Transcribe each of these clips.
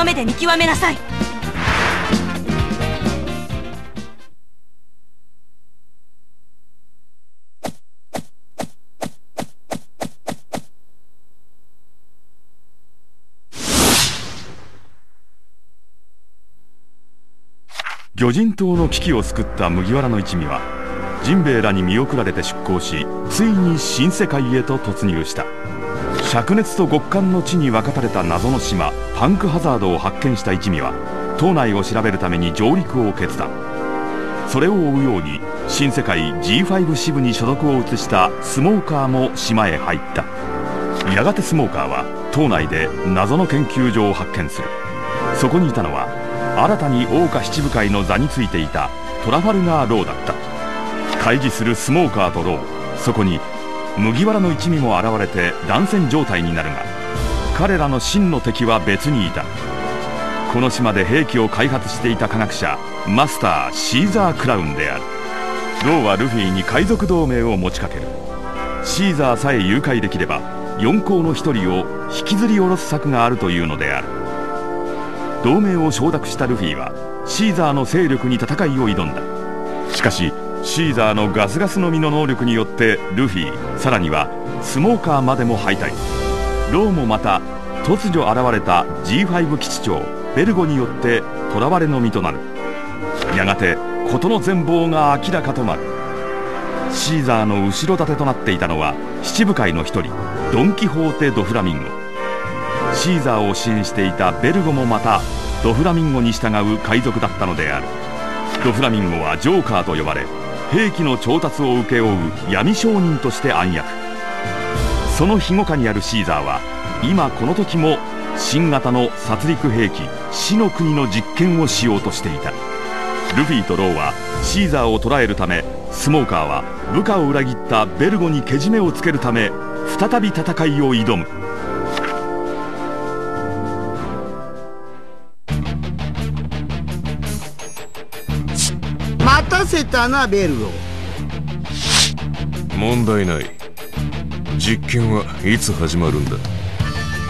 の目で見極めなさい。魚人島の危機を救った麦わらの一味はジンベエらに見送られて出港しついに新世界へと突入した。灼熱と極寒の地に分かたれた謎の島パンクハザードを発見した一味は島内を調べるために上陸を決断。それを追うように新世界 G5 支部に所属を移したスモーカーも島へ入った。やがてスモーカーは島内で謎の研究所を発見する。そこにいたのは新たに王下七武海の座についていたトラファルガー・ローだった。対峙するスモーカーとローそこに麦わらの一味も現れて断線状態になるが彼らの真の敵は別にいた。この島で兵器を開発していた科学者マスターシーザー・クラウンである。ローはルフィに海賊同盟を持ちかける。シーザーさえ誘拐できれば四皇の一人を引きずり下ろす策があるというのである。同盟を承諾したルフィはシーザーの勢力に戦いを挑んだ。しかしシーザーのガスガスの実の能力によってルフィさらにはスモーカーまでも敗退。ローもまた突如現れた G5 基地長ベルゴによって囚われの身となる。やがて事の全貌が明らかとなる。シーザーの後ろ盾となっていたのは七部会の一人ドン・キホーテ・ドフラミンゴ。シーザーを支援していたベルゴもまたドフラミンゴに従う海賊だったのである。ドフラミンゴはジョーカーと呼ばれ兵器の調達を請け負う闇商人として暗躍。その庇護下にあるシーザーは今この時も新型の殺戮兵器死の国の実験をしようとしていた。ルフィとローはシーザーを捕らえるためスモーカーは部下を裏切ったベルゴにけじめをつけるため再び戦いを挑む。せたなベルゴ問題ない。実験はいつ始まるんだ？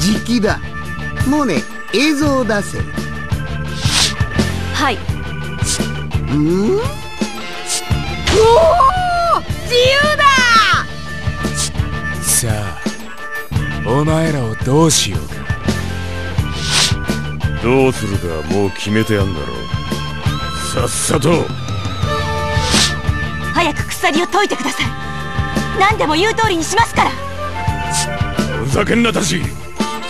時期だ。もうね映像を出せ。はい。うん？おお自由だ！さあお前らをどうしよう？かどうするかもう決めてやんだろさっさと早く鎖を解いてください。何でも言う通りにしますから。ふざけんなたち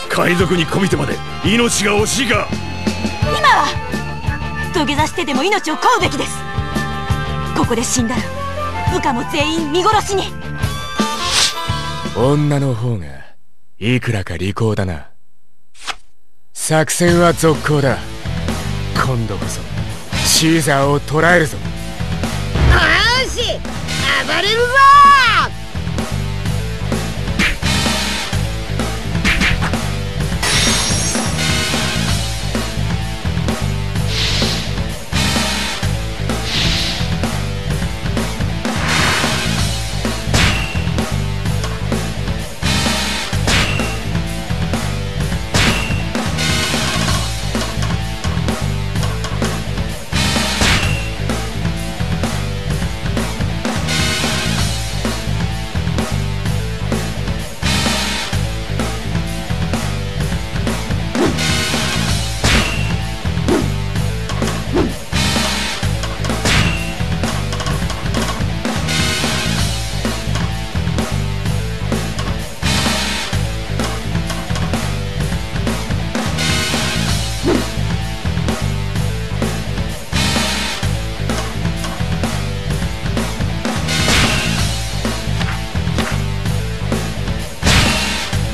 海賊にこびてまで命が惜しいか。今は土下座してでも命を乞うべきです。ここで死んだら部下も全員見殺しに。女の方がいくらか利口だな。作戦は続行だ。今度こそシーザーを捕らえるぞ暴れる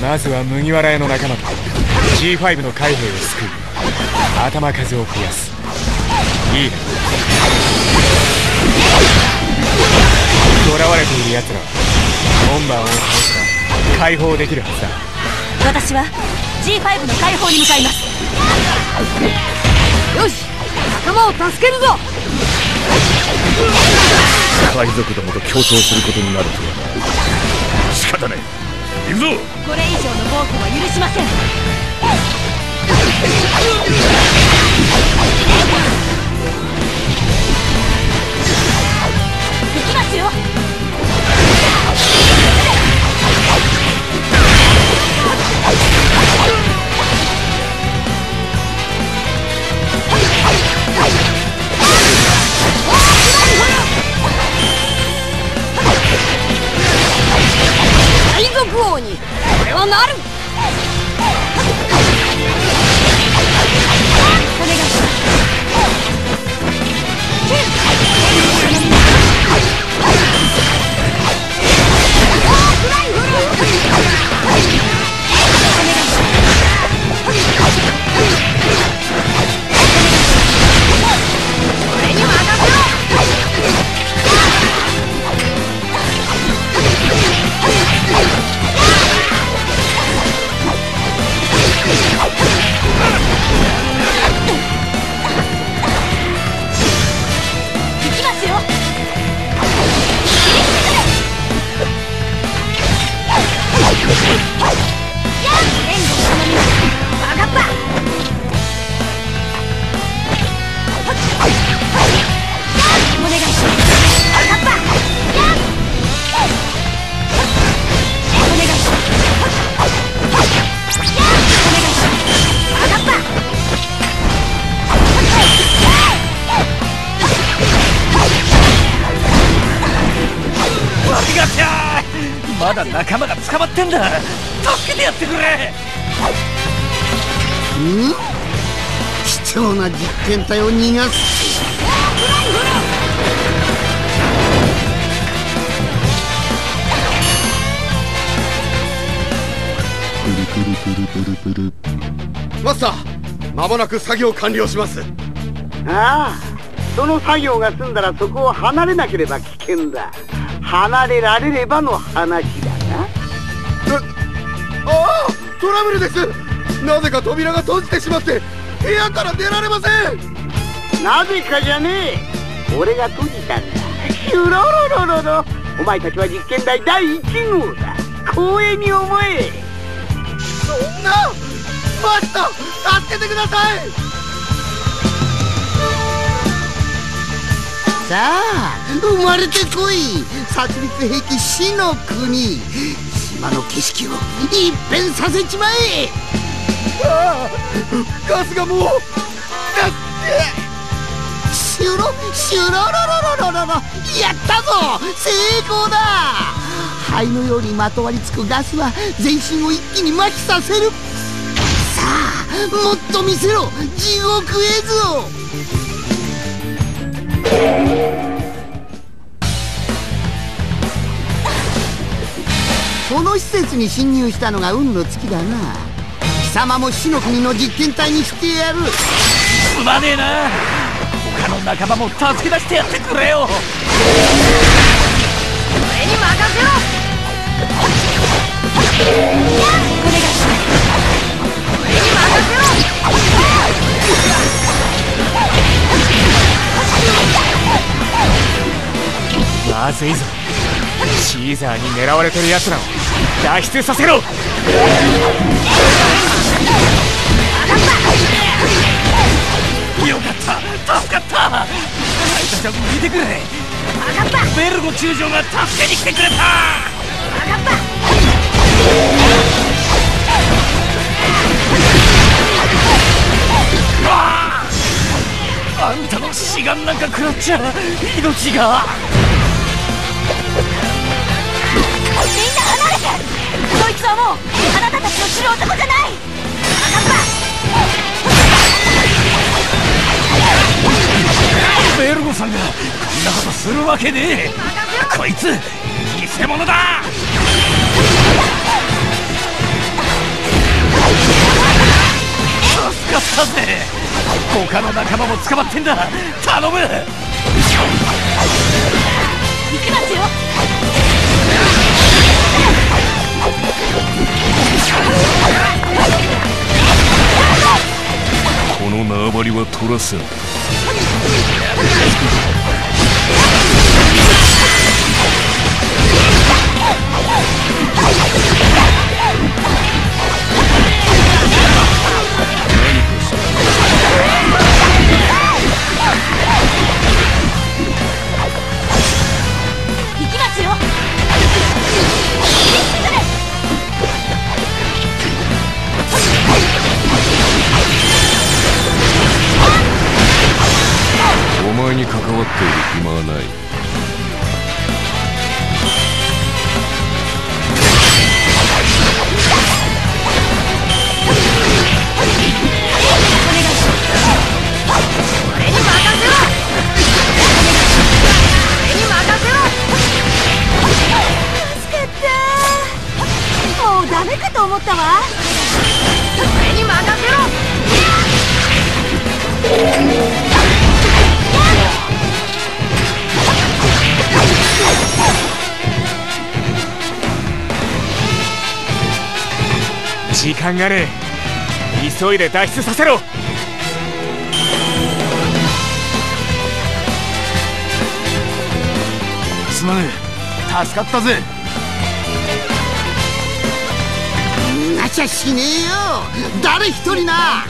まずは麦わら屋の仲間と G5 の海兵を救い頭数を増やす。いいな囚われている奴らは門番を倒せば解放できるはずだ。私は G5 の解放に向かいます。よし仲間を助けるぞ。海賊どもと競争することになるとは。仕方ない行くぞ。これ以上の暴挙は許しません。分まだ仲間が捕まってんだ。助けてやってくれ。ん？貴重な実験体を逃がす。プルプルプルプルプルマスター間もなく作業完了します。ああその作業が済んだらそこを離れなければ危険だ離れられればの話だな。ああトラブルです。なぜか扉が閉じてしまって部屋から出られません。なぜかじゃねえ。俺が閉じたんだ。シュロロロロロ。お前たちは実験台第1号だ。光栄に思え。そんなマスター助けてください。さあ生まれてこい殺戮兵器死の国。島の景色を一変させちまえ。ああガスがもうガシュロシュロロロロロロロ。やったぞ。成功だ。灰のようにまとわりつくガスは全身を一気に麻痺させる。さあもっと見せろ。地獄絵図をこの施設に侵入したのが運の尽きだな。貴様も死の国の実験体にしてやる。すまねえな。他の仲間も助け出してやってくれよ。俺に任せろ。お願いします俺に任せろ。まずいぞ。シーザーに狙われてる奴らを脱出させろ。よかった。助かった。お前たちは見てくれ。かったベルゴ中将が助けに来てくれた。かったあんたの志願なんか食らっちゃ命が。こいつはもうあなたたちの知る男じゃない。ベルゴさんがこんなことするわけねえ。こいつ偽物だ。助かったぜ。他の仲間も捕まってんだ。頼む。行きますよ。この縄張りは取らせん。っている暇はない。もうダメかと思ったわ。間がねえ急いで脱出させろ。すまねえ。助かったぜ。なきゃしねえよ。誰一人な。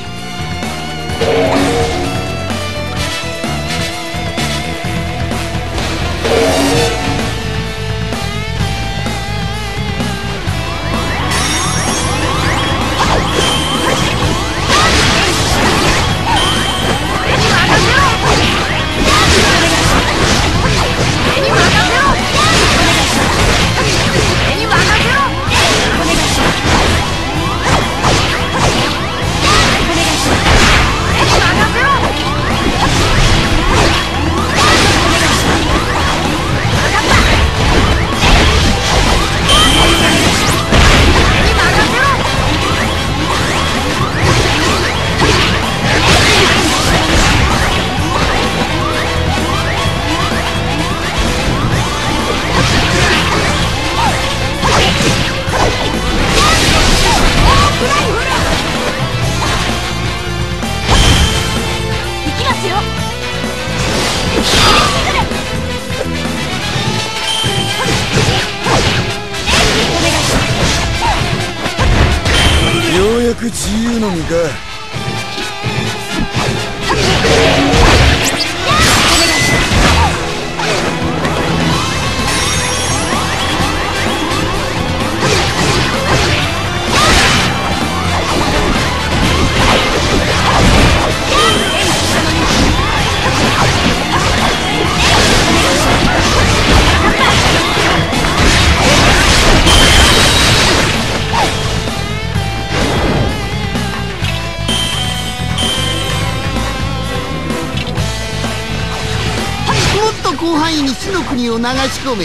の国を流し込め。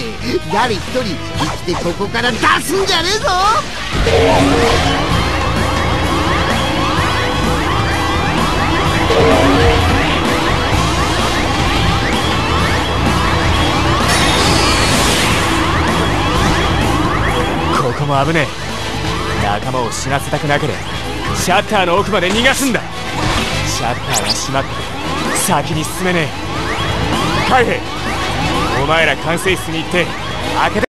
誰一人生きてここから出すんじゃねえぞ。ここも危ねえ。仲間を死なせたくなければシャッターの奥まで逃がすんだ。シャッターが閉まって先に進めねえ。海兵。お前ら管制室に行って開けて